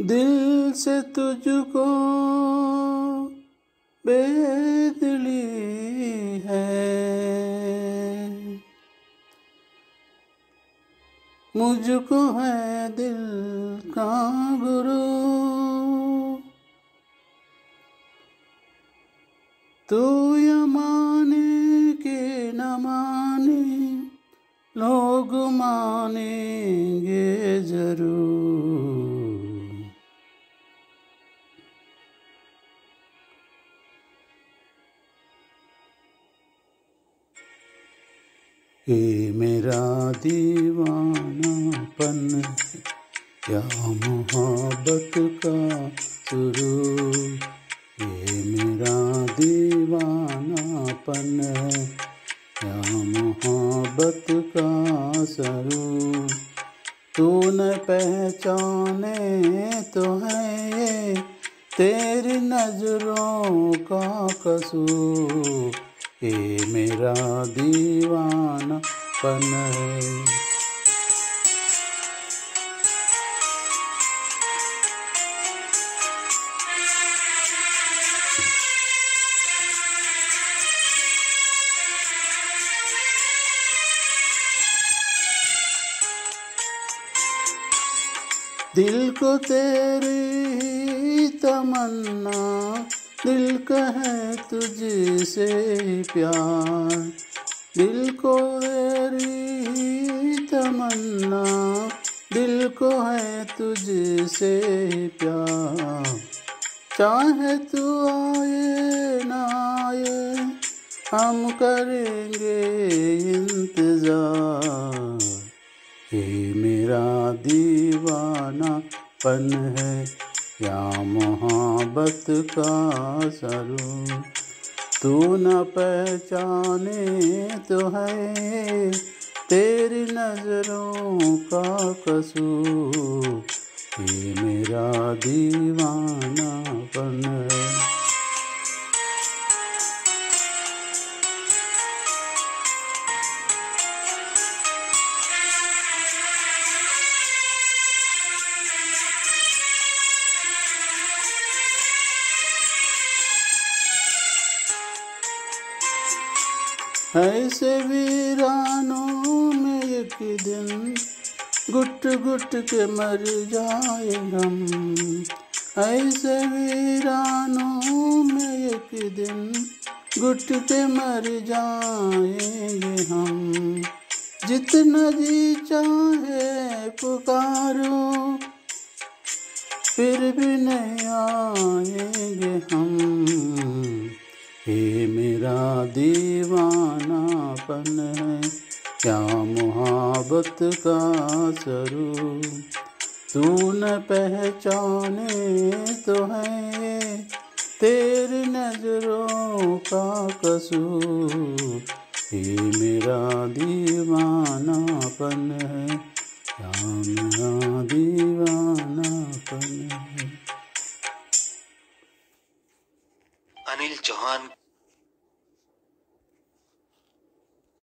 दिल से तुझको बेदली है। मुझको है दिल का गुरु। तू ये माने के न माने, लोग मानेंगे ये मेरा दीवानापन क्या मोहब्बत का शुरू? ये मेरा दीवानापन क्या मोहब्बत का शुरू? तू न पहचाने तो है तेरी नज़रों का कसूर। ये मेरा दीवाना पन है। दिल को तेरी तमन्ना दिल का है तुझसे प्यार। दिल को तेरी तमन्ना। दिल को है तुझसे प्यार। चाहे तू आए ना आए, हम करेंगे इंतज़ार। ये मेरा दीवाना पन है या मोहब्बत का सरू तू न पहचाने तो है तेरी नज़रों का कसू ये मेरा दीवाना ऐसे वीरानों में एक दिन गुट गुट के मर जाए हम। ऐसे वीरानों में एक दिन गुट के मर जाएँगे हम। जितना जी चाहे पुकारो, फिर भी नहीं आएँगे हम। हे मेरा दीवानापन है, क्या मोहब्बत का स्वरूप तू न पहचाने तो है तेरी नज़रों का कसूर। हे मेरा दीवानापन है, क्या मेरा दी अनिल चौहान